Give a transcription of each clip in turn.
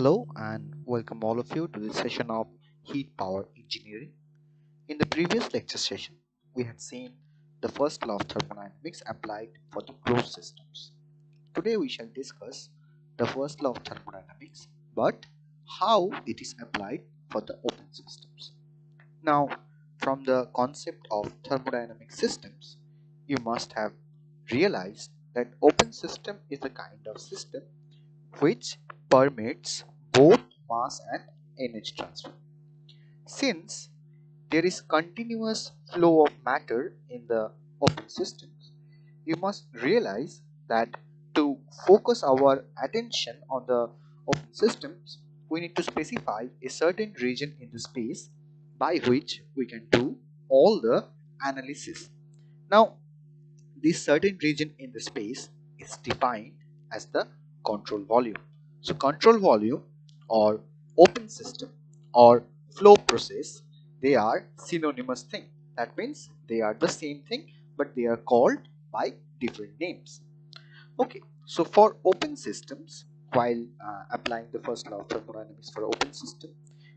Hello and welcome all of you to this session of heat power engineering. In the previous lecture session, we had seen the first law of thermodynamics applied for the closed systems. Today we shall discuss the first law of thermodynamics but how it is applied for the open systems. Now from the concept of thermodynamic systems, you must have realized that open system is a kind of system which permits both mass and energy transfer. Since there is continuous flow of matter in the open systems, you must realize that to focus our attention on the open systems, we need to specify a certain region in the space by which we can do all the analysis. Now, this certain region in the space is defined as the control volume. So control volume or open system or flow process they are synonymous thing. That means they are the same thing but they are called by different names. Okay, so for open systems while uh, applying the first law of thermodynamics for open system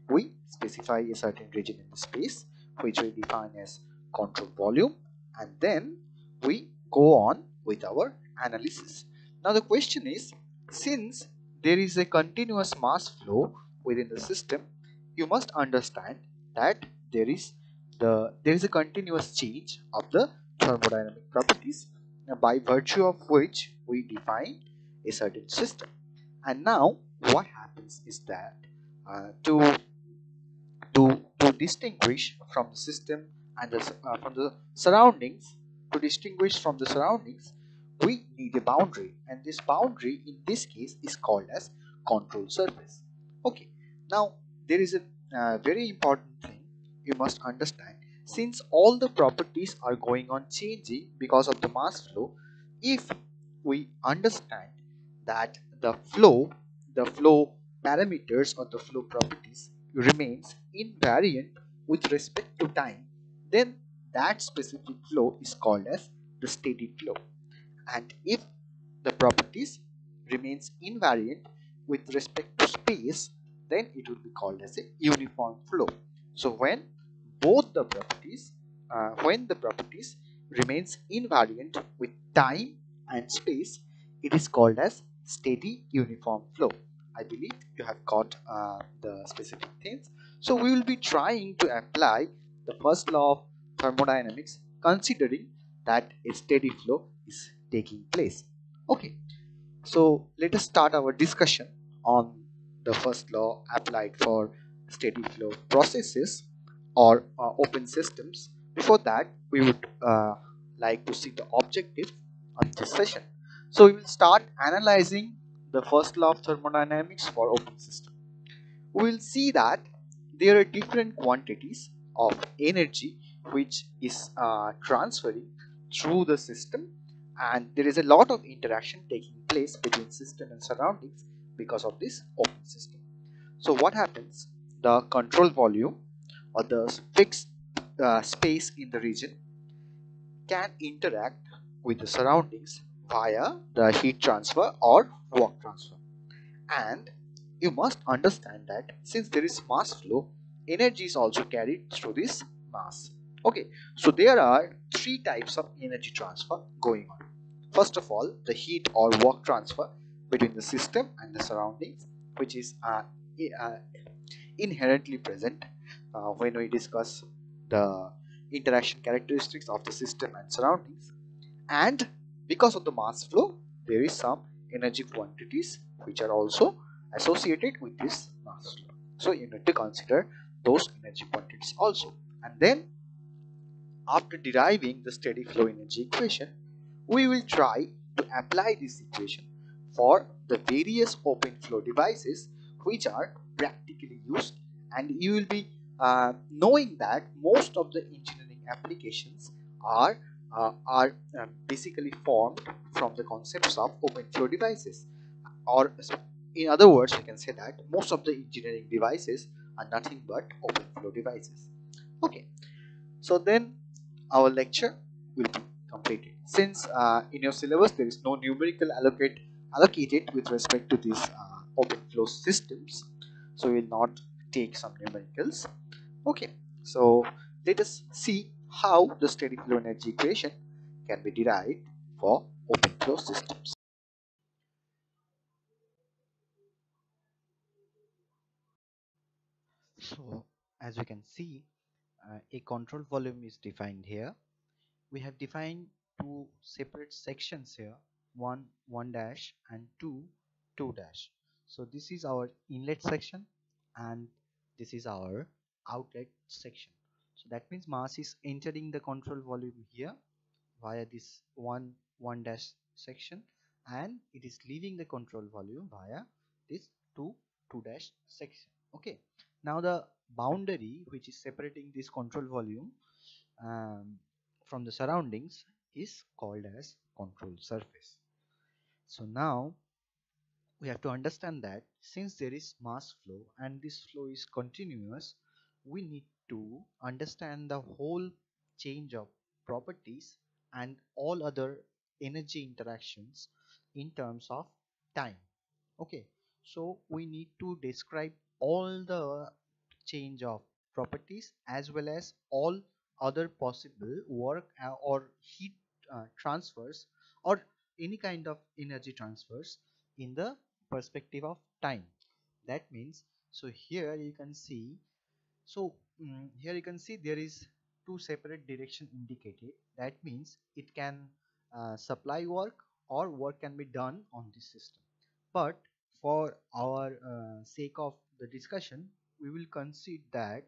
we specify a certain region in the space which we define as control volume and then we go on with our analysis. Now the question is since there is a continuous mass flow within the system you must understand that there is the there is a continuous change of the thermodynamic properties by virtue of which we define a certain system. And now what happens is that uh, to to to distinguish from the system and the, uh, from the surroundings to distinguish from the surroundings we need a boundary and this boundary in this case is called as control surface. Okay now there is a uh, very important thing you must understand. Since all the properties are going on changing because of the mass flow if we understand that the flow the flow parameters or the flow properties remains invariant with respect to time then that specific flow is called as the steady flow and if the properties remains invariant with respect to space then it will be called as a uniform flow. So when both the properties uh, when the properties remains invariant with time and space it is called as steady uniform flow. I believe you have got uh, the specific things. So we will be trying to apply the first law of thermodynamics considering that a steady flow is taking place. Okay. So let us start our discussion on the first law applied for steady flow processes or uh, open systems. Before that we would uh, like to see the objective of this session. So we will start analyzing the first law of thermodynamics for open system. We will see that there are different quantities of energy which is uh, transferring through the system and there is a lot of interaction taking place between system and surroundings because of this open system. So what happens? The control volume or the fixed uh, space in the region can interact with the surroundings via the heat transfer or work transfer. And you must understand that since there is mass flow energy is also carried through this mass. Okay so there are three types of energy transfer going on first of all the heat or work transfer between the system and the surroundings which is uh, uh, inherently present uh, when we discuss the interaction characteristics of the system and surroundings. And because of the mass flow there is some energy quantities which are also associated with this mass flow. So you need to consider those energy quantities also. And then after deriving the steady flow energy equation, we will try to apply this equation for the various open flow devices which are practically used. And you will be uh, knowing that most of the engineering applications are uh, are uh, basically formed from the concepts of open flow devices. Or in other words we can say that most of the engineering devices are nothing but open flow devices. Okay. So then our lecture will be completed since uh, in your syllabus there is no numerical allocate allocated with respect to these uh, open flow systems so we will not take some numericals. Okay so let us see how the steady flow energy equation can be derived for open flow systems. So as we can see uh, a control volume is defined here we have defined two separate sections here one one dash and two two dash. So this is our inlet section and this is our outlet section. So that means mass is entering the control volume here via this one one dash section and it is leaving the control volume via this two two dash section. Okay. Now the boundary which is separating this control volume um, from the surroundings is called as control surface. So now we have to understand that since there is mass flow and this flow is continuous we need to understand the whole change of properties and all other energy interactions in terms of time. Okay so we need to describe all the change of properties as well as all other possible work uh, or heat uh, transfers or any kind of energy transfers in the perspective of time. That means so here you can see so um, here you can see there is two separate direction indicated. That means it can uh, supply work or work can be done on this system. But for our uh, sake of the discussion we will consider that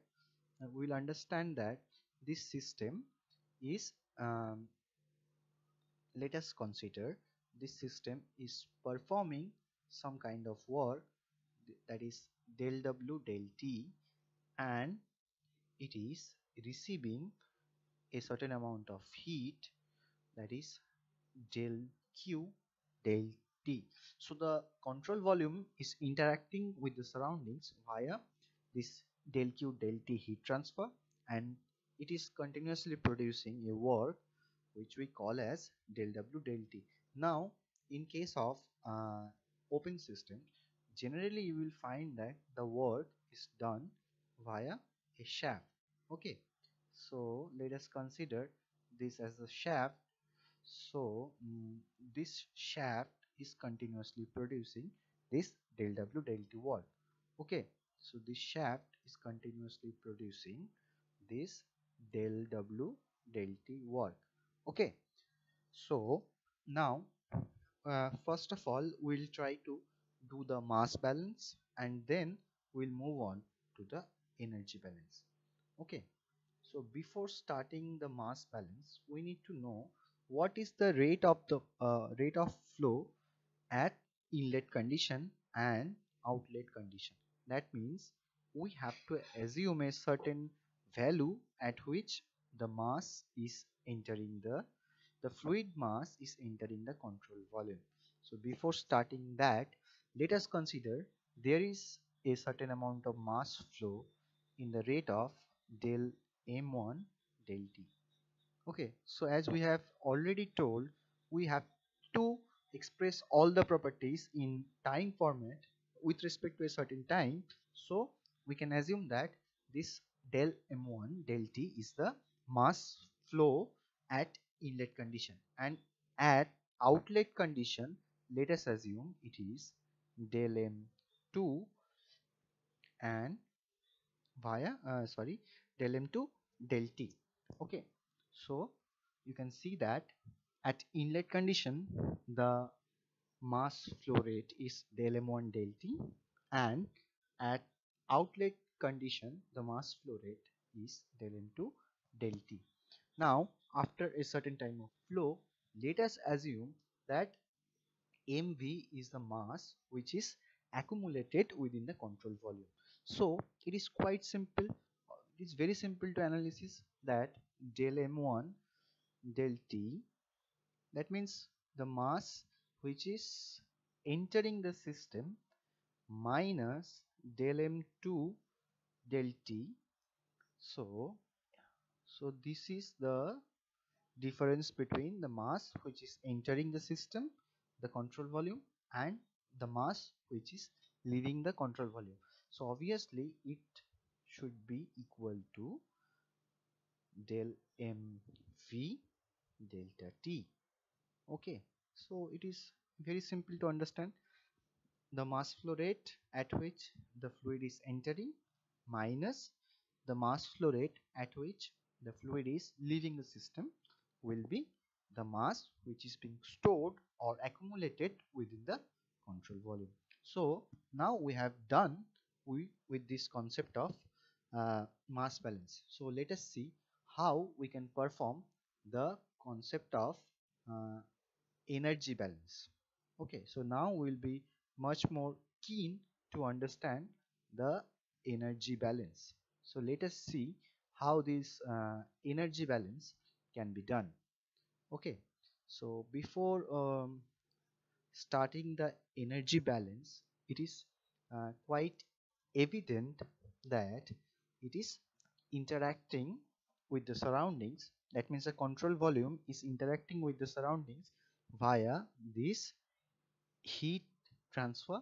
uh, we will understand that this system is um, let us consider this system is performing some kind of work that is del w del t and it is receiving a certain amount of heat that is del q del t. So the control volume is interacting with the surroundings via this del q del t heat transfer and it is continuously producing a work which we call as del w del t. Now in case of uh, open system generally you will find that the work is done via a shaft. Okay. So let us consider this as a shaft. So um, this shaft is continuously producing this del w del t work. Okay. So this shaft is continuously producing this del w del t work. Okay. So now uh, first of all we'll try to do the mass balance and then we'll move on to the energy balance. Okay. So before starting the mass balance we need to know what is the rate of the uh, rate of flow at inlet condition and outlet condition. That means we have to assume a certain value at which the mass is entering the the fluid mass is entering the control volume. So before starting that let us consider there is a certain amount of mass flow in the rate of del m1 del t. Okay so as we have already told we have to express all the properties in time format with respect to a certain time. So we can assume that this del m1 del t is the mass flow at inlet condition. And at outlet condition let us assume it is del m2 and via uh, sorry del m2 del t. Okay. So you can see that at inlet condition the mass flow rate is del m1 del t. And at outlet condition the mass flow rate is del m2 del t. Now after a certain time of flow let us assume that mv is the mass which is accumulated within the control volume. So it is quite simple. It is very simple to analysis that del m1 del t that means the mass which is entering the system minus del m2 del t. So so this is the difference between the mass which is entering the system the control volume and the mass which is leaving the control volume. So obviously it should be equal to del mv delta t. Okay. So it is very simple to understand. The mass flow rate at which the fluid is entering minus the mass flow rate at which the fluid is leaving the system will be the mass which is being stored or accumulated within the control volume. So now we have done we, with this concept of uh, mass balance. So let us see how we can perform the concept of uh, energy balance. Okay so now we'll be much more keen to understand the energy balance. So let us see how this uh, energy balance can be done. Okay. So before um, starting the energy balance it is uh, quite evident that it is interacting with the surroundings. That means the control volume is interacting with the surroundings via this heat transfer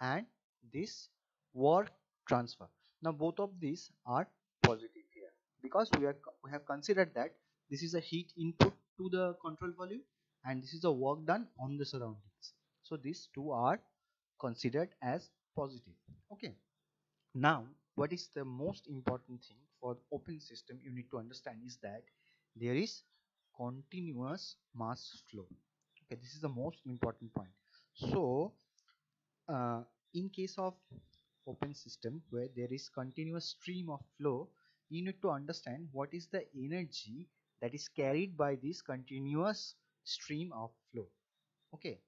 and this work transfer. Now both of these are positive here. Because we are we have considered that this is a heat input to the control volume and this is the work done on the surroundings. So these two are considered as positive. Okay. Now what is the most important thing for open system you need to understand is that there is continuous mass flow. Okay this is the most important point. So uh, in case of open system where there is continuous stream of flow. You need to understand what is the energy that is carried by this continuous stream of flow. Okay.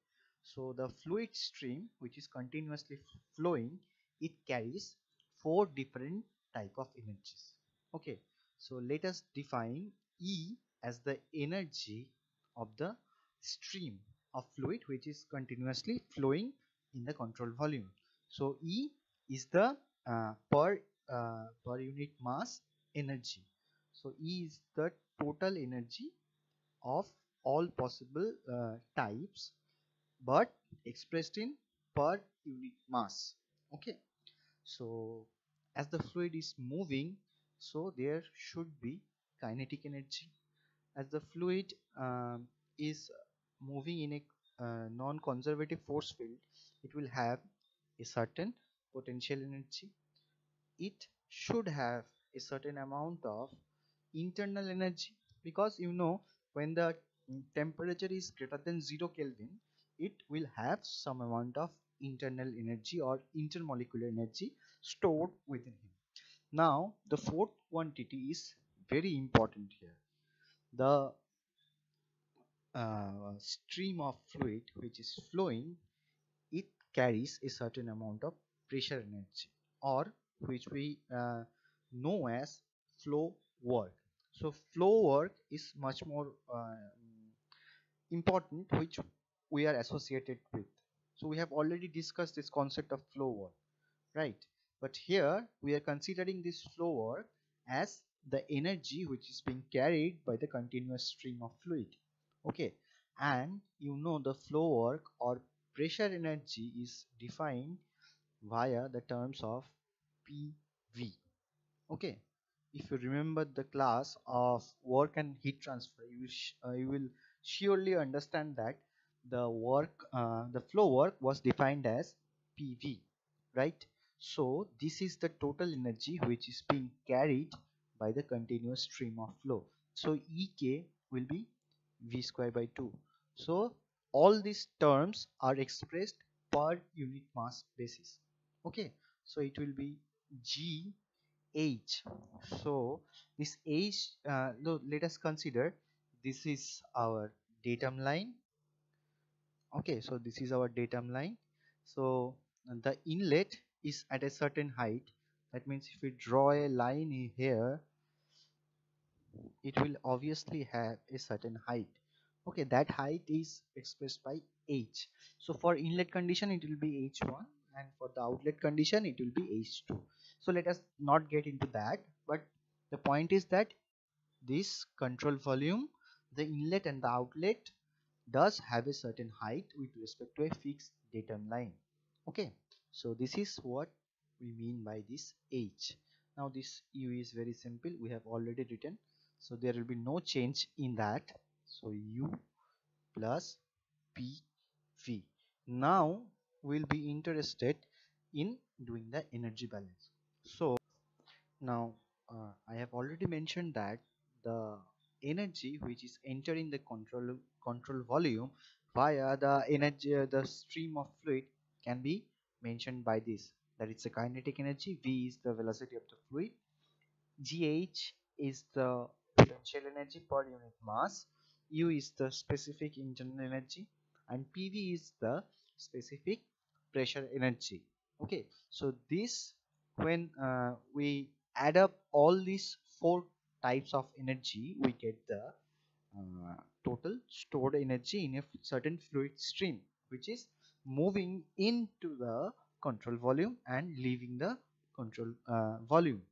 So the fluid stream which is continuously flowing it carries four different type of energies. Okay. So let us define e as the energy of the stream of fluid which is continuously flowing in the control volume. So e is the uh, per uh, per unit mass energy. So e is the total energy of all possible uh, types but expressed in per unit mass. Okay. So as the fluid is moving so there should be kinetic energy. As the fluid um, is moving in a uh, non-conservative force field it will have a certain potential energy. It should have a certain amount of internal energy because you know when the temperature is greater than 0 kelvin it will have some amount of internal energy or intermolecular energy stored within him. Now the fourth quantity is very important here. The uh, stream of fluid which is flowing it carries a certain amount of pressure energy or which we uh, know as flow work. So flow work is much more uh, important which we are associated with. So we have already discussed this concept of flow work right? But here we are considering this flow work as the energy which is being carried by the continuous stream of fluid okay? And you know the flow work or pressure energy is defined via the terms of PV okay. If you remember the class of work and heat transfer you, uh, you will surely understand that the work uh, the flow work was defined as PV right? So this is the total energy which is being carried by the continuous stream of flow. So ek will be v square by 2 so all these terms are expressed per unit mass basis okay so it will be g h. So this h uh, let us consider this is our datum line. Okay so this is our datum line. So the inlet is at a certain height. That means if we draw a line here it will obviously have a certain height. Okay that height is expressed by h. So for inlet condition it will be h1 and for the outlet condition it will be h2 so let us not get into that but the point is that this control volume the inlet and the outlet does have a certain height with respect to a fixed datum line. Okay. So this is what we mean by this h. Now this u is very simple. We have already written. So there will be no change in that. So u plus pv now we'll be interested in doing the energy balance. So now uh, i have already mentioned that the energy which is entering the control control volume via the energy uh, the stream of fluid can be mentioned by this. That it's a kinetic energy v is the velocity of the fluid gh is the potential energy per unit mass u is the specific internal energy and pv is the specific pressure energy. Okay so this when uh, we add up all these four types of energy we get the uh, total stored energy in a certain fluid stream which is moving into the control volume and leaving the control uh, volume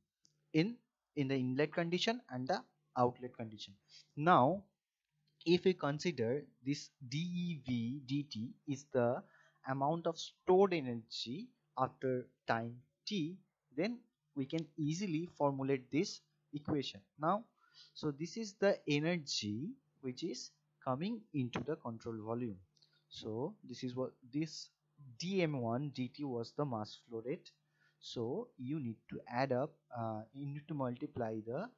in in the inlet condition and the outlet condition. Now if we consider this dev dt is the amount of stored energy after time t then we can easily formulate this equation. Now so this is the energy which is coming into the control volume. So this is what this dm1 dt was the mass flow rate. So you need to add up uh, you need to multiply the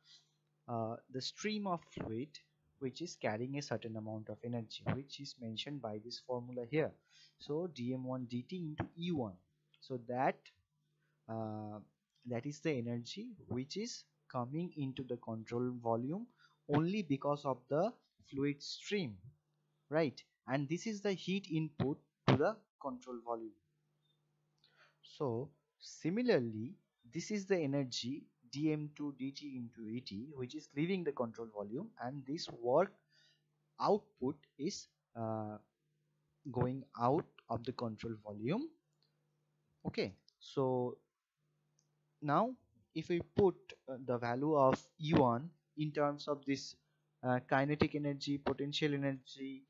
uh, the stream of fluid which is carrying a certain amount of energy which is mentioned by this formula here. So dm1 dt into e1 so that uh, that is the energy which is coming into the control volume only because of the fluid stream right? And this is the heat input to the control volume. So similarly this is the energy dm2 dt into et which is leaving the control volume and this work output is uh, going out of the control volume okay so now if we put uh, the value of E1 in terms of this uh, kinetic energy, potential energy,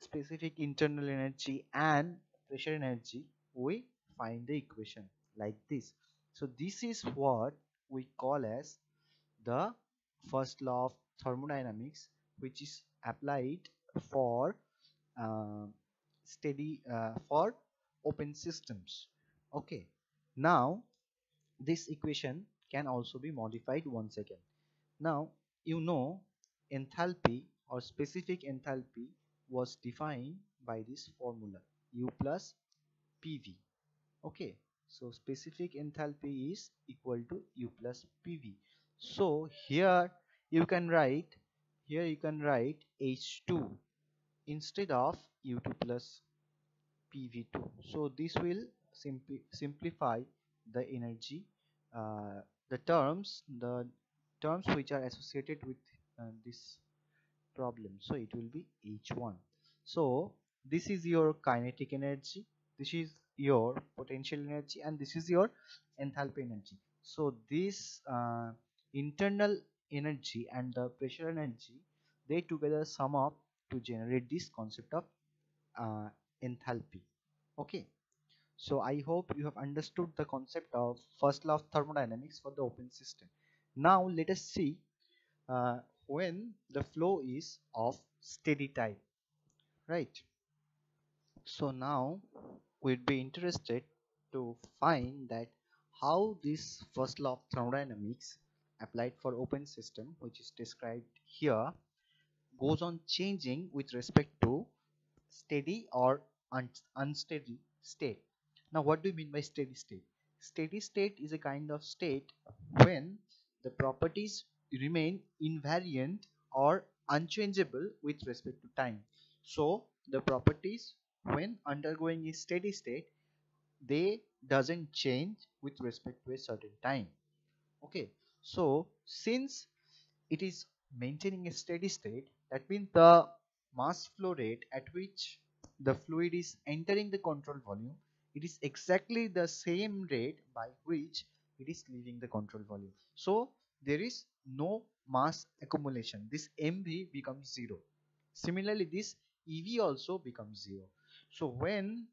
specific internal energy and pressure energy, we find the equation like this. So this is what we call as the first law of thermodynamics which is applied for uh, steady uh, for open systems. Okay. Now this equation can also be modified once again. Now you know enthalpy or specific enthalpy was defined by this formula u plus pv okay so specific enthalpy is equal to u plus pv so here you can write here you can write h2 instead of u2 plus pv2 so this will simplify the energy uh, the terms the terms which are associated with uh, this problem. So it will be h1 so this is your kinetic energy. This is your potential energy and this is your enthalpy energy so this uh, internal energy and the pressure energy they together sum up to generate this concept of uh, enthalpy okay so I hope you have understood the concept of first law of thermodynamics for the open system. Now let us see uh, when the flow is of steady type, right? So now we'd be interested to find that how this first law of thermodynamics applied for open system which is described here goes on changing with respect to steady or un unsteady state now, what do you mean by steady state? Steady state is a kind of state when the properties remain invariant or unchangeable with respect to time. So, the properties when undergoing a steady state, they doesn't change with respect to a certain time. Okay, so since it is maintaining a steady state, that means the mass flow rate at which the fluid is entering the control volume it is exactly the same rate by which it is leaving the control volume. So there is no mass accumulation. This mv becomes zero. Similarly this ev also becomes zero so when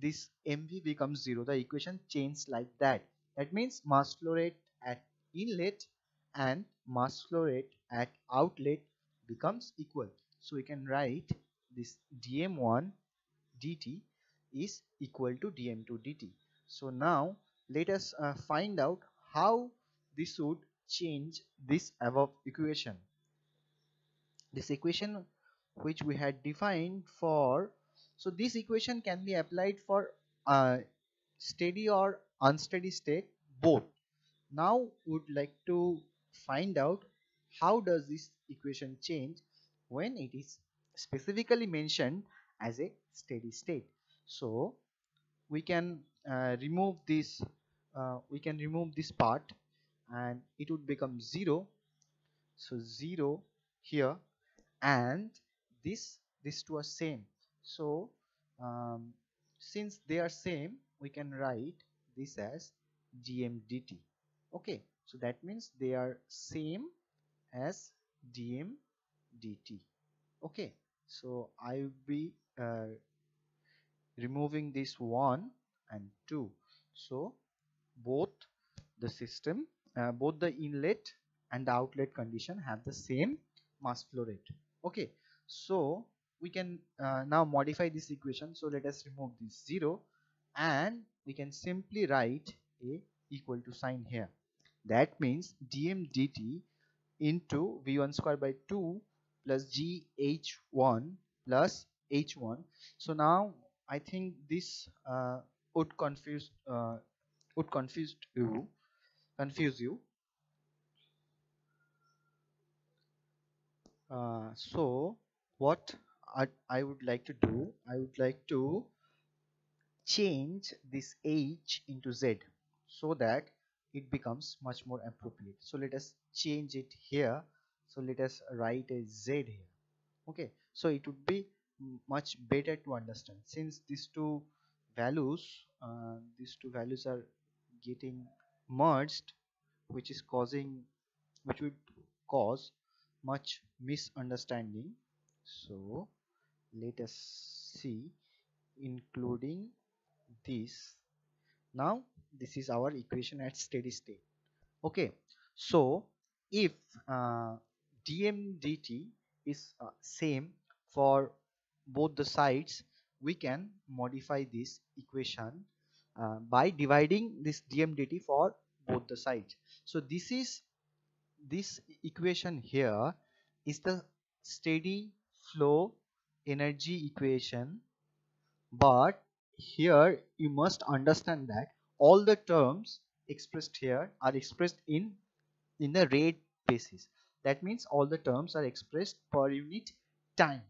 this mv becomes 0 the equation changes like that. That means mass flow rate at inlet and mass flow rate at outlet becomes equal. So we can write this dm1 dt is equal to dm2 dt so now let us uh, find out how this would change this above equation. This equation which we had defined for so this equation can be applied for uh, steady or unsteady state both. Now would like to find out how does this equation change when it is specifically mentioned as a steady state. So we can uh, remove this uh, we can remove this part and it would become 0 so 0 here and this these two are same so um, since they are same we can write this as dm dt okay so that means they are same as dm dt okay so i will be uh, removing this 1 and 2 so both the system uh, both the inlet and the outlet condition have the same mass flow rate. Okay so we can uh, now modify this equation. So let us remove this 0 and we can simply write a equal to sign here. That means dm dt into v1 square by 2 plus gh1 plus h1 so now i think this uh, would confuse uh, would confuse you confuse you. Uh, so what I, I would like to do I would like to change this h into z so that it becomes much more appropriate. So let us change it here. So let us write a z here. Okay. So it would be much better to understand. Since these two values uh, these two values are getting merged which is causing which would cause much misunderstanding. So let us see including this. Now this is our equation at steady state. Okay so if uh, dm dt is uh, same for both the sides we can modify this equation uh, by dividing this dm dt for both the sides. So this is this equation here is the steady flow energy equation but here you must understand that all the terms expressed here are expressed in in the rate basis. That means all the terms are expressed per unit time.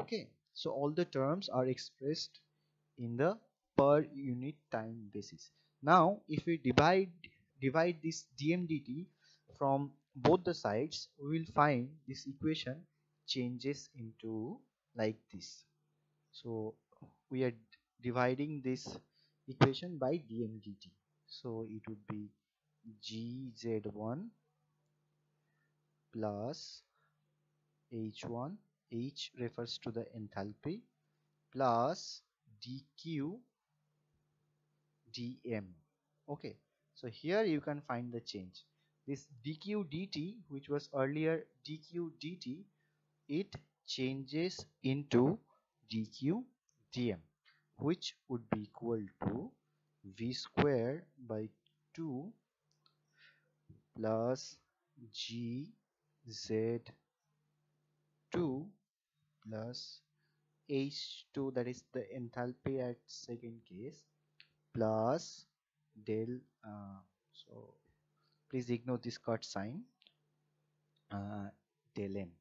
Okay so all the terms are expressed in the per unit time basis. Now if we divide divide this dmdt from both the sides we will find this equation changes into like this. So we are dividing this equation by dmdt so it would be gz1 plus h1 h refers to the enthalpy plus dq dm okay so here you can find the change. This dq dt which was earlier dq dt it changes into dq dm which would be equal to v square by 2 plus g z 2 plus h2 that is the enthalpy at second case plus del uh, so please ignore this cut sign uh, del m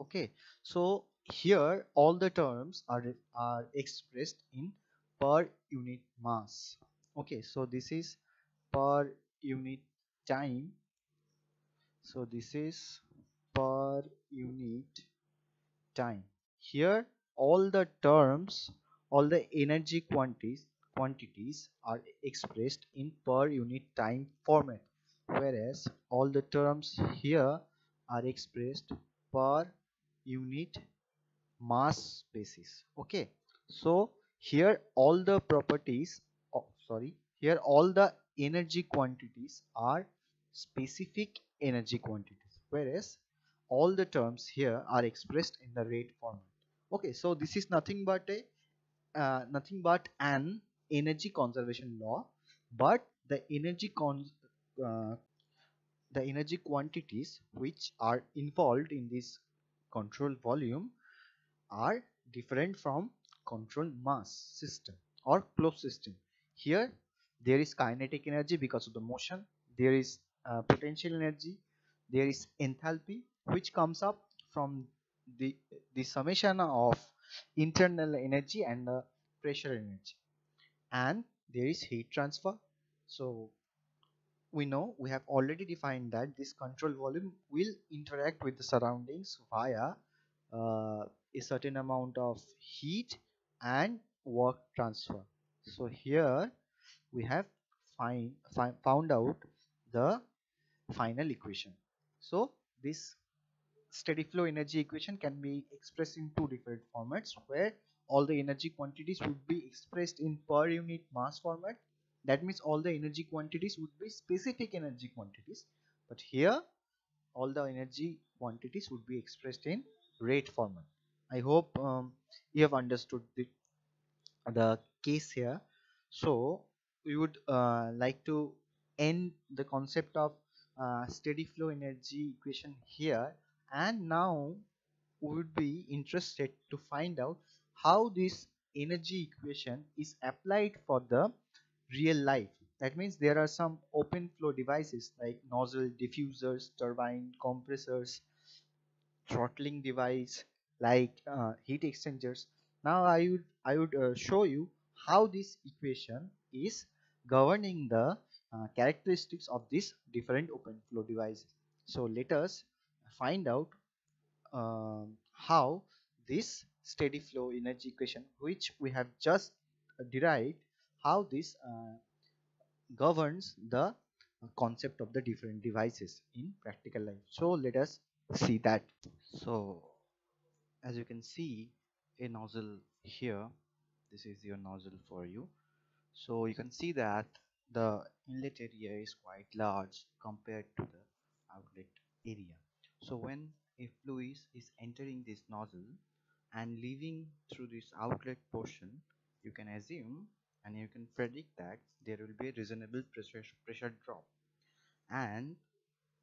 okay so here all the terms are are expressed in per unit mass. Okay so this is per unit time. So this is per unit time. Here all the terms all the energy quantities quantities are expressed in per unit time format whereas all the terms here are expressed per unit mass basis. Okay. So here all the properties oh, sorry here all the energy quantities are specific energy quantities. Whereas all the terms here are expressed in the rate format. Okay. So this is nothing but a uh, nothing but an energy conservation law. But the energy con uh, the energy quantities which are involved in this control volume are different from control mass system or closed system. Here there is kinetic energy because of the motion. There is uh, potential energy. There is enthalpy which comes up from the the summation of internal energy and the pressure energy. And there is heat transfer. So we know we have already defined that this control volume will interact with the surroundings via uh, a certain amount of heat and work transfer. So here we have find, found out the final equation. So this steady flow energy equation can be expressed in two different formats where all the energy quantities would be expressed in per unit mass format that means all the energy quantities would be specific energy quantities. But here all the energy quantities would be expressed in rate format. I hope um, you have understood the, the case here. So we would uh, like to end the concept of uh, steady flow energy equation here. And now we would be interested to find out how this energy equation is applied for the real life. That means there are some open flow devices like nozzle diffusers turbine compressors throttling device like uh, heat exchangers. Now i would i would uh, show you how this equation is governing the uh, characteristics of these different open flow devices. So let us find out um, how this steady flow energy equation which we have just derived how this uh, governs the concept of the different devices in practical life. So let us see that. So as you can see a nozzle here. This is your nozzle for you. So you can see that the inlet area is quite large compared to the outlet area. So when a fluid is entering this nozzle and leaving through this outlet portion you can assume and you can predict that there will be a reasonable pressure pressure drop. And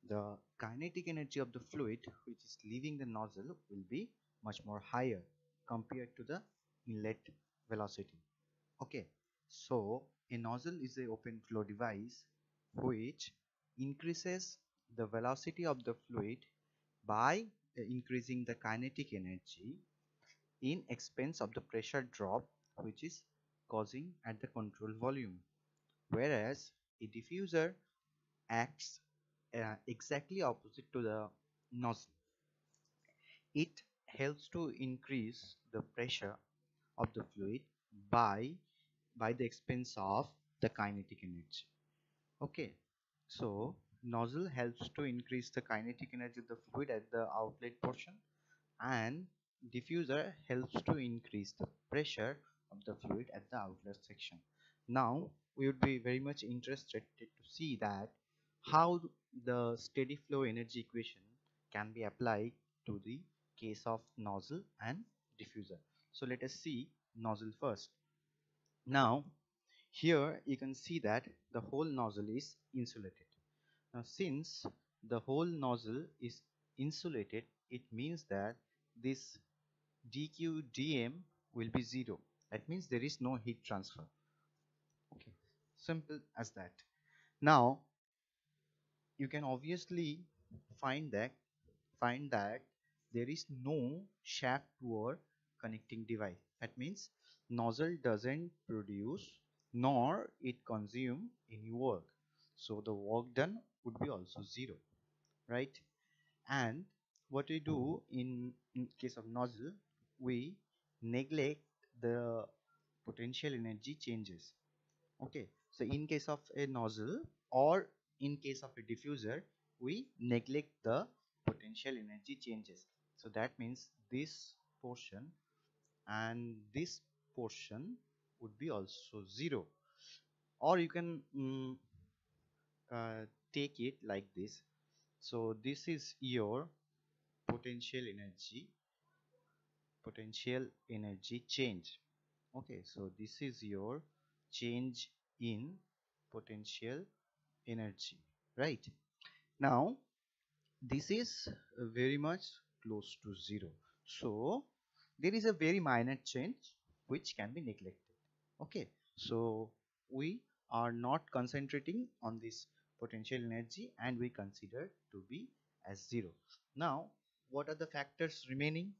the kinetic energy of the fluid which is leaving the nozzle will be much more higher compared to the inlet velocity. Okay so a nozzle is a open flow device which increases the velocity of the fluid by uh, increasing the kinetic energy in expense of the pressure drop which is causing at the control volume whereas a diffuser acts uh, exactly opposite to the nozzle. It helps to increase the pressure of the fluid by by the expense of the kinetic energy. Okay so nozzle helps to increase the kinetic energy of the fluid at the outlet portion and diffuser helps to increase the pressure of the fluid at the outlet section. Now we would be very much interested to see that how the steady flow energy equation can be applied to the case of nozzle and diffuser. So let us see nozzle first. Now here you can see that the whole nozzle is insulated. Now since the whole nozzle is insulated it means that this dq dm will be zero that means there is no heat transfer. Okay. Simple as that. Now you can obviously find that find that there is no shaft or connecting device. That means nozzle doesn't produce nor it consume any work. So the work done would be also zero right? And what we do in, in case of nozzle we neglect the potential energy changes. Okay so in case of a nozzle or in case of a diffuser we neglect the potential energy changes. So that means this portion and this portion would be also 0 or you can mm, uh, take it like this. So this is your potential energy potential energy change. Okay so this is your change in potential energy right? Now this is very much close to zero. So there is a very minor change which can be neglected. Okay so we are not concentrating on this potential energy and we consider to be as zero. Now what are the factors remaining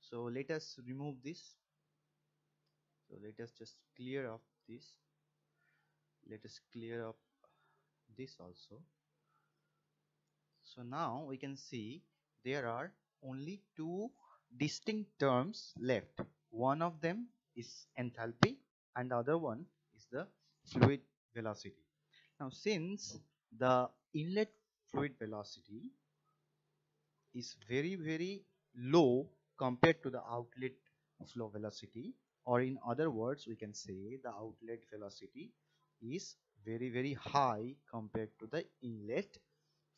so let us remove this. So let us just clear up this. Let us clear up this also. So now we can see there are only two distinct terms left. One of them is enthalpy and the other one is the fluid velocity. Now since the inlet fluid velocity is very very low compared to the outlet flow velocity or in other words we can say the outlet velocity is very very high compared to the inlet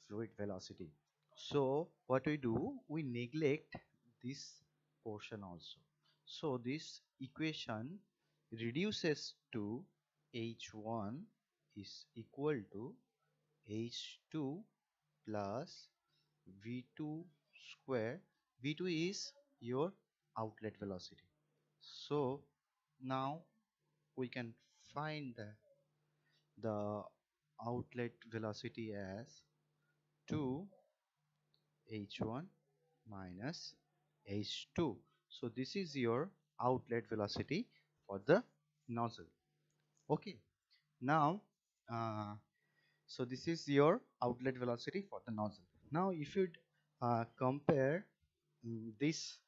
fluid velocity. So what we do we neglect this portion also. So this equation reduces to h1 is equal to h2 plus v2 square. V2 is your outlet velocity. So now we can find the, the outlet velocity as 2 h1 minus h2 so this is your outlet velocity for the nozzle. Okay. Now uh, so this is your outlet velocity for the nozzle. Now if you uh, compare um, this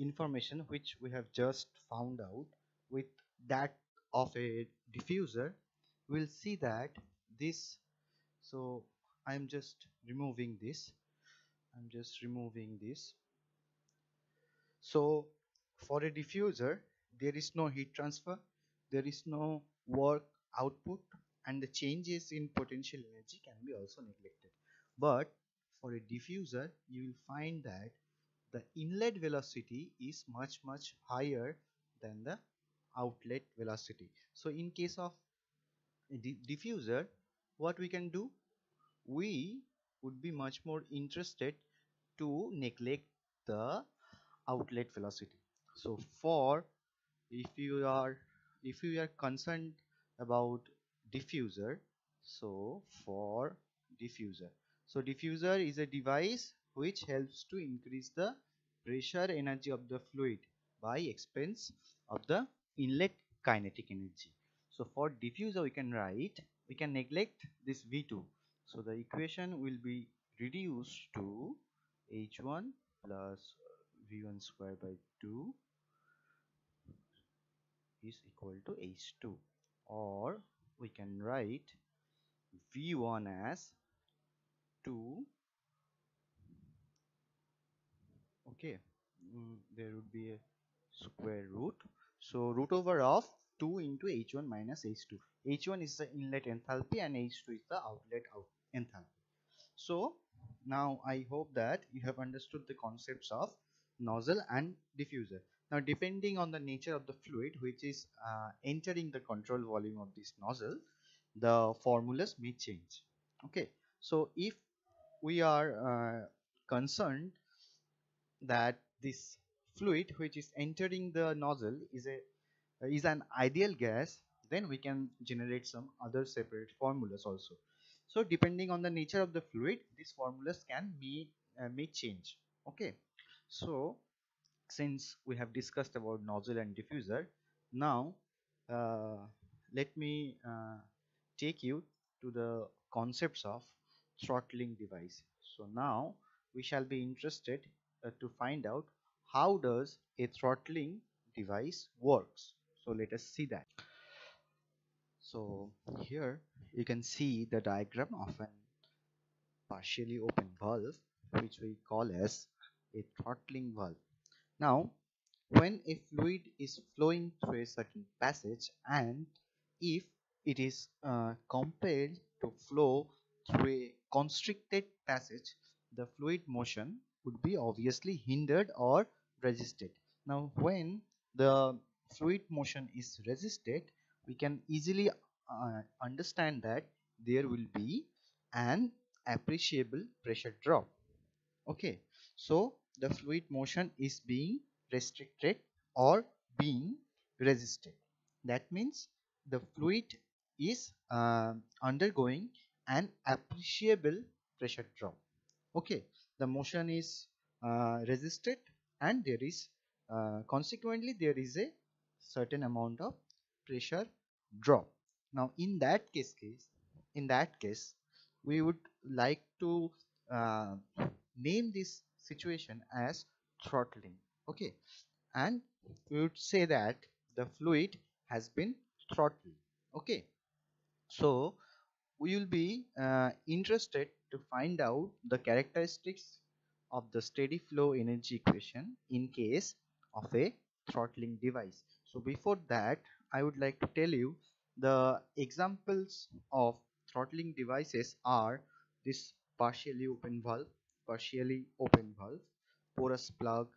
information which we have just found out with that of a diffuser we'll see that this so I'm just removing this. I'm just removing this. So for a diffuser there is no heat transfer there is no work output and the changes in potential energy can be also neglected. But for a diffuser you will find that the inlet velocity is much much higher than the outlet velocity. So in case of diffuser what we can do? We would be much more interested to neglect the outlet velocity. So for if you are if you are concerned about diffuser so for diffuser. So diffuser is a device which helps to increase the pressure energy of the fluid by expense of the inlet kinetic energy. So for diffuser we can write we can neglect this v2 so the equation will be reduced to h1 plus v1 square by 2 is equal to h2 or we can write v1 as 2 okay mm, there would be a square root. So root over of 2 into h1 minus h2 h1 is the inlet enthalpy and h2 is the outlet out enthalpy. So now i hope that you have understood the concepts of nozzle and diffuser. Now depending on the nature of the fluid which is uh, entering the control volume of this nozzle the formulas may change. Okay. So if we are uh, concerned that this fluid which is entering the nozzle is a is an ideal gas then we can generate some other separate formulas also. So depending on the nature of the fluid these formulas can be uh, may change. Okay. So since we have discussed about nozzle and diffuser now uh, let me uh, take you to the concepts of throttling device. So now we shall be interested uh, to find out how does a throttling device works. So let us see that. So here you can see the diagram of an partially open valve which we call as a throttling valve. Now when a fluid is flowing through a certain passage and if it is uh, compelled to flow through a constricted passage the fluid motion would be obviously hindered or resisted. Now when the fluid motion is resisted we can easily uh, understand that there will be an appreciable pressure drop. Okay so the fluid motion is being restricted or being resisted. That means the fluid is uh, undergoing an appreciable pressure drop. Okay the motion is uh, resisted and there is uh, consequently there is a certain amount of pressure drop. Now in that case case in that case we would like to uh, name this situation as throttling. Okay? And we would say that the fluid has been throttled. Okay? So we will be uh, interested to find out the characteristics of the steady flow energy equation in case of a throttling device. So before that i would like to tell you the examples of throttling devices are this partially open valve partially open valve porous plug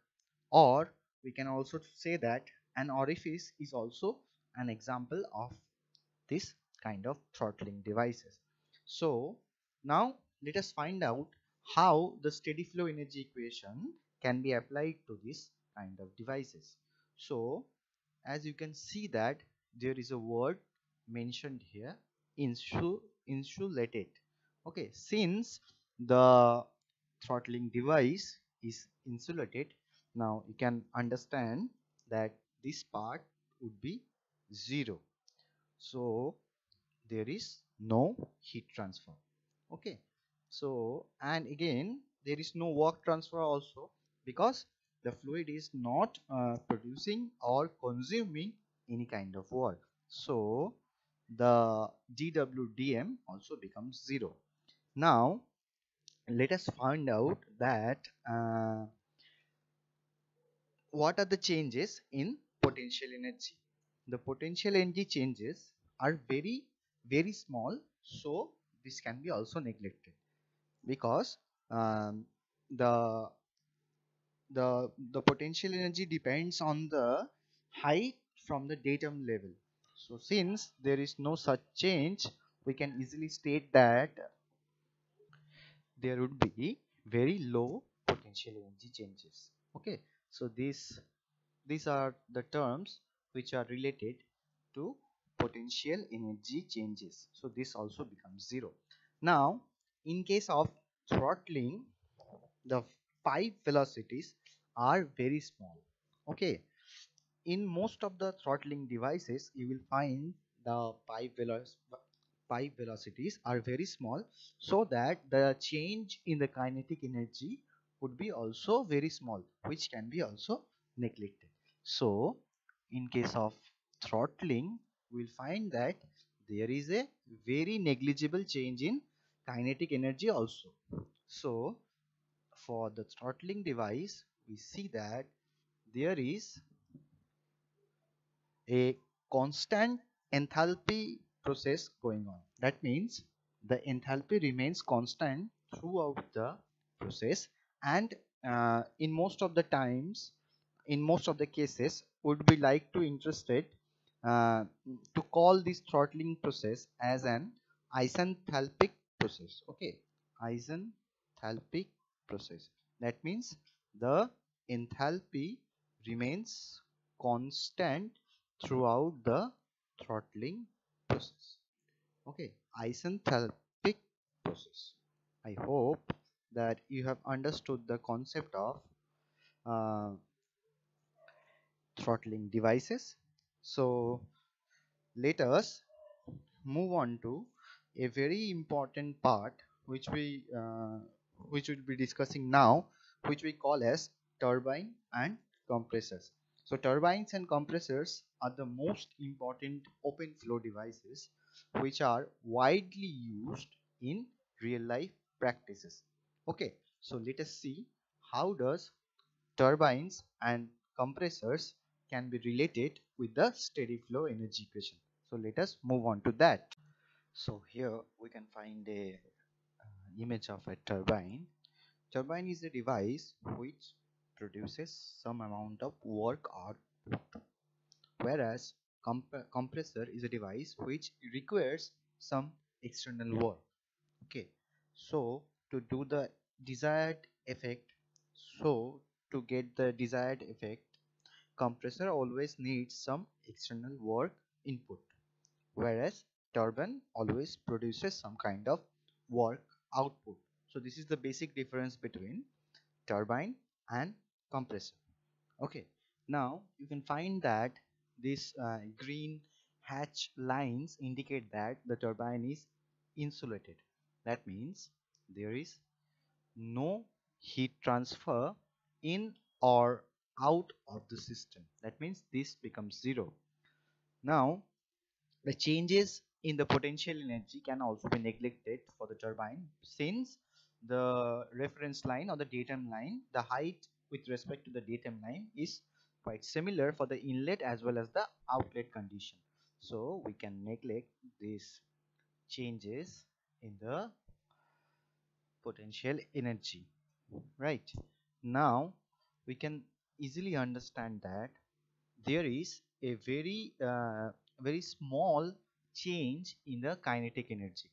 or we can also say that an orifice is also an example of this kind of throttling devices. So now let us find out how the steady flow energy equation can be applied to this kind of devices. So as you can see that there is a word mentioned here insu insulated. Okay since the throttling device is insulated now you can understand that this part would be zero. So there is no heat transfer. Okay so and again there is no work transfer also because the fluid is not uh, producing or consuming any kind of work. So the dwdm also becomes zero. Now let us find out that uh, what are the changes in potential energy? The potential energy changes are very very small so this can be also neglected because um, the the the potential energy depends on the height from the datum level. So since there is no such change we can easily state that there would be very low potential energy changes. Okay? So these these are the terms which are related to potential energy changes. So this also becomes zero. Now in case of throttling the pipe velocities are very small. Okay. In most of the throttling devices you will find the pipe, velo pipe velocities are very small so that the change in the kinetic energy would be also very small which can be also neglected. So in case of throttling we'll find that there is a very negligible change in kinetic energy also. So for the throttling device we see that there is a constant enthalpy process going on. That means the enthalpy remains constant throughout the process and uh, in most of the times in most of the cases would be like to interested uh, to call this throttling process as an isenthalpic process. Okay. Isenthalpic process. That means the enthalpy remains constant throughout the throttling process. Okay. Isenthalpic process. I hope that you have understood the concept of uh, throttling devices. So let us move on to a very important part which we uh, which we'll be discussing now which we call as turbine and compressors. So turbines and compressors are the most important open flow devices which are widely used in real life practices. Okay so let us see how does turbines and compressors can be related with the steady flow energy equation. So let us move on to that so here we can find a uh, image of a turbine. Turbine is a device which produces some amount of work output whereas comp compressor is a device which requires some external work. Okay. So to do the desired effect so to get the desired effect compressor always needs some external work input. Whereas turbine always produces some kind of work output. So this is the basic difference between turbine and compressor. Okay. Now you can find that these uh, green hatch lines indicate that the turbine is insulated. That means there is no heat transfer in or out of the system. That means this becomes zero. Now the changes in the potential energy can also be neglected for the turbine since the reference line or the datum line the height with respect to the datum line is quite similar for the inlet as well as the outlet condition. So we can neglect these changes in the potential energy right? Now we can easily understand that there is a very uh, very small change in the kinetic energy.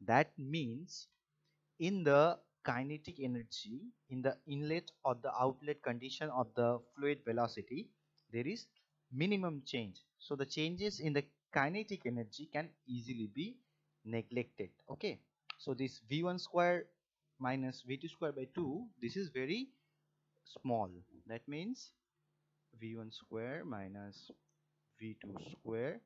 That means in the kinetic energy in the inlet or the outlet condition of the fluid velocity there is minimum change. So the changes in the kinetic energy can easily be neglected. Okay? So this v1 square minus v2 square by 2 this is very small. That means v1 square minus v2 square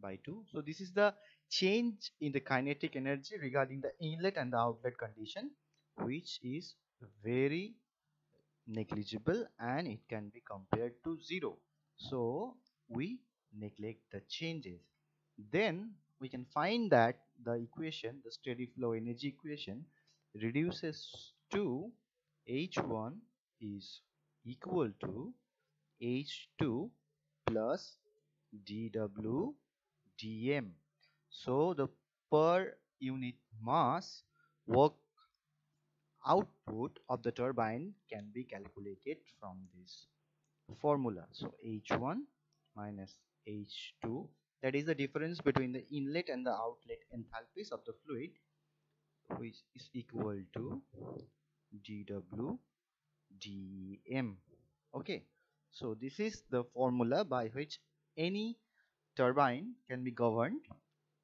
by 2 so this is the change in the kinetic energy regarding the inlet and the outlet condition which is very negligible and it can be compared to zero. So we neglect the changes. Then we can find that the equation the steady flow energy equation reduces to h1 is equal to h2 plus dw dm so the per unit mass work output of the turbine can be calculated from this formula. So h1 minus h2 that is the difference between the inlet and the outlet enthalpies of the fluid which is equal to dw dm okay. So this is the formula by which any turbine can be governed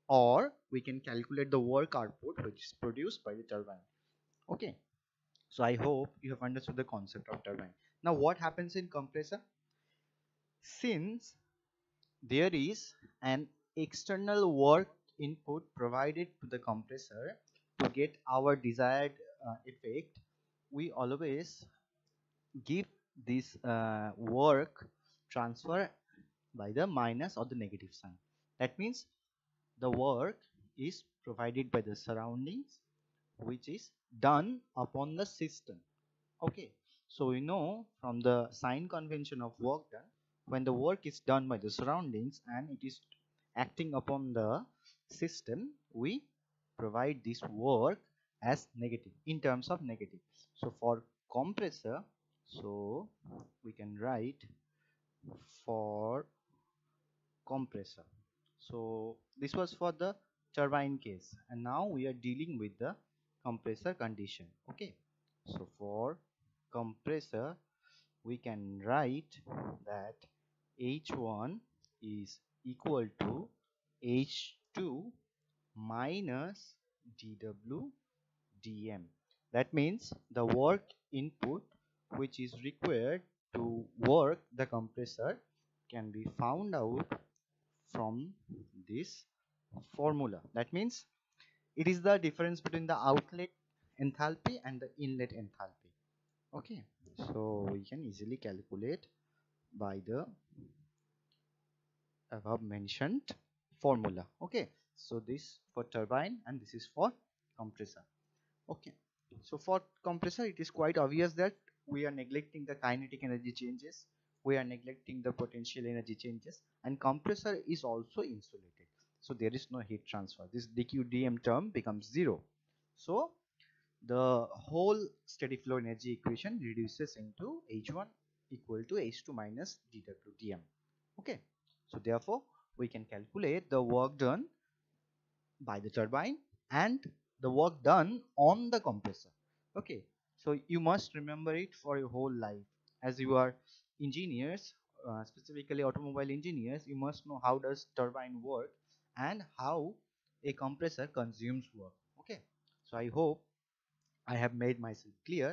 or we can calculate the work output which is produced by the turbine. Okay. So i hope you have understood the concept of turbine. Now what happens in compressor? Since there is an external work input provided to the compressor to get our desired uh, effect we always give this uh, work transfer by the minus or the negative sign. That means the work is provided by the surroundings which is done upon the system. Okay so we know from the sign convention of work done when the work is done by the surroundings and it is acting upon the system we provide this work as negative in terms of negative. So for compressor so we can write for compressor. So this was for the turbine case. And now we are dealing with the compressor condition. Okay. So for compressor we can write that h1 is equal to h2 minus dw dm that means the work input which is required to work the compressor can be found out from this formula. That means it is the difference between the outlet enthalpy and the inlet enthalpy. Okay so we can easily calculate by the above mentioned formula. Okay so this for turbine and this is for compressor. Okay so for compressor it is quite obvious that we are neglecting the kinetic energy changes we are neglecting the potential energy changes and compressor is also insulated. So there is no heat transfer. This dqdm term becomes zero. So the whole steady flow energy equation reduces into h1 equal to h2 minus dw dm okay. So therefore we can calculate the work done by the turbine and the work done on the compressor. Okay. So you must remember it for your whole life. As you are engineers uh, specifically automobile engineers you must know how does turbine work and how a compressor consumes work. Okay. So i hope i have made myself clear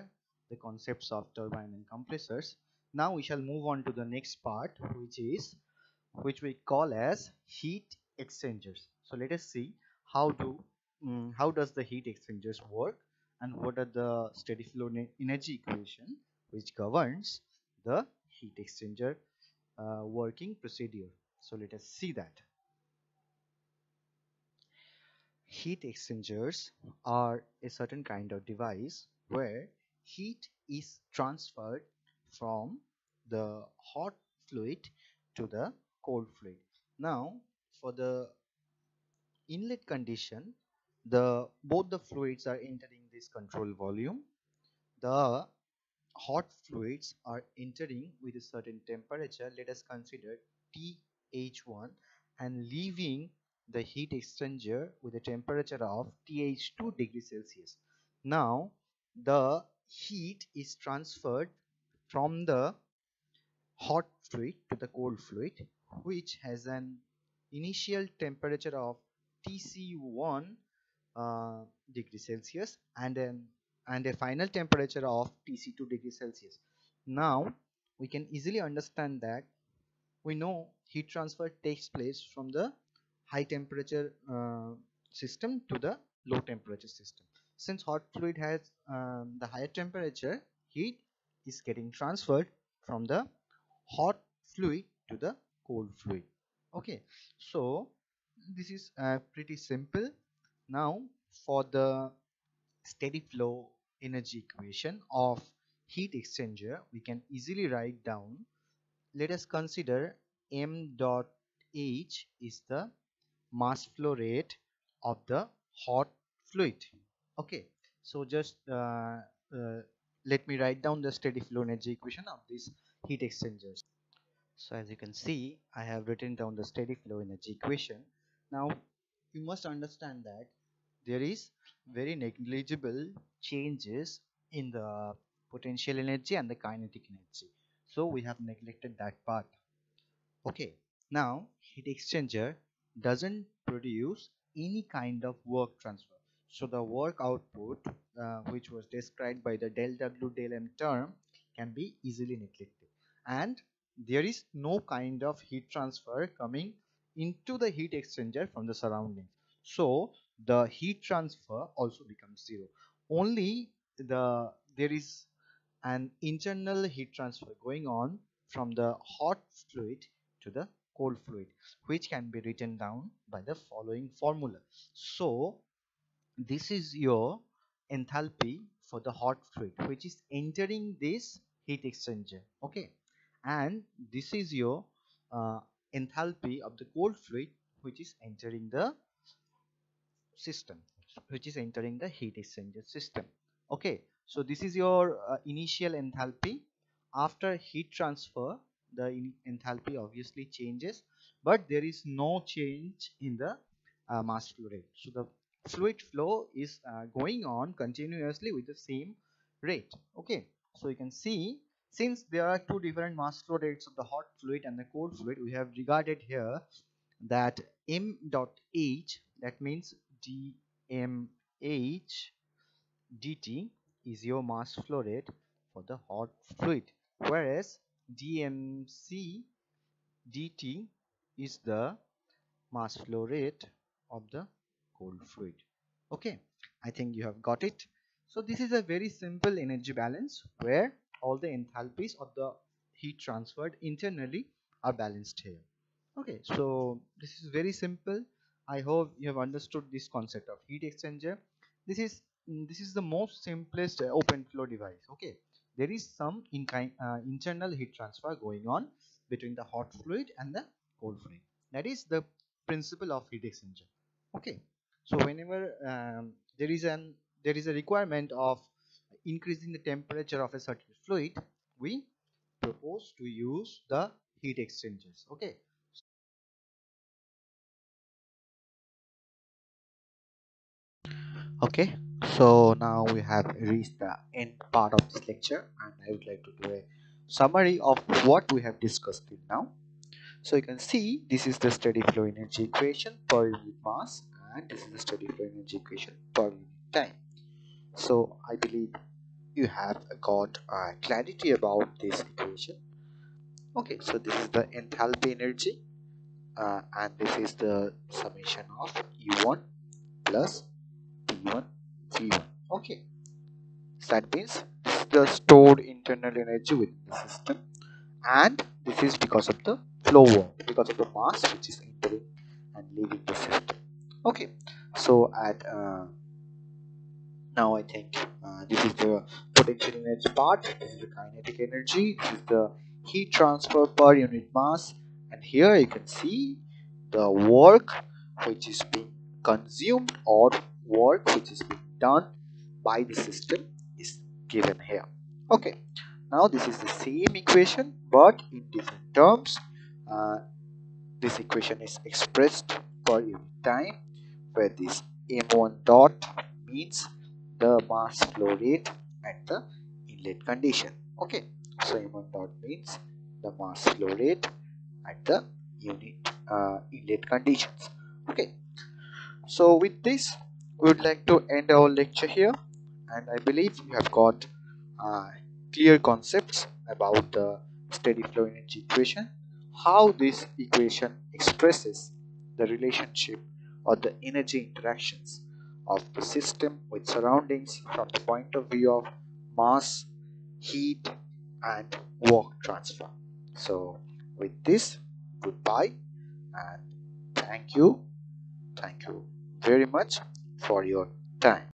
the concepts of turbine and compressors. Now we shall move on to the next part which is which we call as heat exchangers. So let us see how do um, how does the heat exchangers work and what are the steady flow energy equation which governs the heat exchanger uh, working procedure. So let us see that. Heat exchangers are a certain kind of device where heat is transferred from the hot fluid to the cold fluid. Now for the inlet condition the both the fluids are entering this control volume. The hot fluids are entering with a certain temperature. Let us consider th1 and leaving the heat exchanger with a temperature of th2 degree celsius. Now the heat is transferred from the hot fluid to the cold fluid which has an initial temperature of tc1 uh, degree celsius and an and a final temperature of tc2 degree celsius. Now we can easily understand that we know heat transfer takes place from the high temperature uh, system to the low temperature system. Since hot fluid has um, the higher temperature heat is getting transferred from the hot fluid to the cold fluid. Okay so this is uh, pretty simple. Now for the steady flow energy equation of heat exchanger we can easily write down. Let us consider m dot h is the mass flow rate of the hot fluid. Okay so just uh, uh, let me write down the steady flow energy equation of these heat exchangers so as you can see i have written down the steady flow energy equation. Now you must understand that there is very negligible changes in the potential energy and the kinetic energy. So we have neglected that part. Okay now heat exchanger doesn't produce any kind of work transfer. So the work output uh, which was described by the del w del m term can be easily neglected. And there is no kind of heat transfer coming into the heat exchanger from the surroundings so the heat transfer also becomes zero. Only the there is an internal heat transfer going on from the hot fluid to the cold fluid which can be written down by the following formula. So this is your enthalpy for the hot fluid which is entering this heat exchanger okay? And this is your uh, enthalpy of the cold fluid which is entering the system which is entering the heat exchanger system. Okay so this is your uh, initial enthalpy. After heat transfer the enthalpy obviously changes but there is no change in the uh, mass flow rate. So the fluid flow is uh, going on continuously with the same rate. Okay so you can see since there are two different mass flow rates of the hot fluid and the cold fluid we have regarded here that m dot h that means dmh dt is your mass flow rate for the hot fluid whereas dmc dt is the mass flow rate of the cold fluid. Okay i think you have got it. So this is a very simple energy balance where all the enthalpies of the heat transferred internally are balanced here. Okay so this is very simple i hope you have understood this concept of heat exchanger. This is mm, this is the most simplest uh, open flow device okay? There is some in uh, internal heat transfer going on between the hot fluid and the cold fluid. That is the principle of heat exchanger okay? So whenever um, there is an there is a requirement of increasing the temperature of a certain fluid we propose to use the heat exchangers okay okay so now we have reached the end part of this lecture and i would like to do a summary of what we have discussed till now. So you can see this is the steady flow energy equation per unit mass and this is the steady flow energy equation per unit time. So i believe you have got uh, clarity about this equation. Okay so this is the enthalpy energy uh, and this is the summation of u1 plus p1 v1 okay. So that means this is the stored internal energy within the system and this is because of the flow work because of the mass which is entering and leaving the system. Okay. So at uh, now I think uh, this is the potential energy part this is the kinetic energy this is the heat transfer per unit mass and here you can see the work which is being consumed or work which is being done by the system is given here. Okay. Now this is the same equation but in different terms. Uh, this equation is expressed per unit time where this m1 dot means the mass flow rate at the inlet condition. Okay. So m1 dot means the mass flow rate at the unit uh, inlet conditions. Okay. So with this we would like to end our lecture here and i believe you have got uh, clear concepts about the steady flow energy equation how this equation expresses the relationship or the energy interactions of the system with surroundings from the point of view of mass, heat, and work transfer. So, with this, goodbye and thank you. Thank you very much for your time.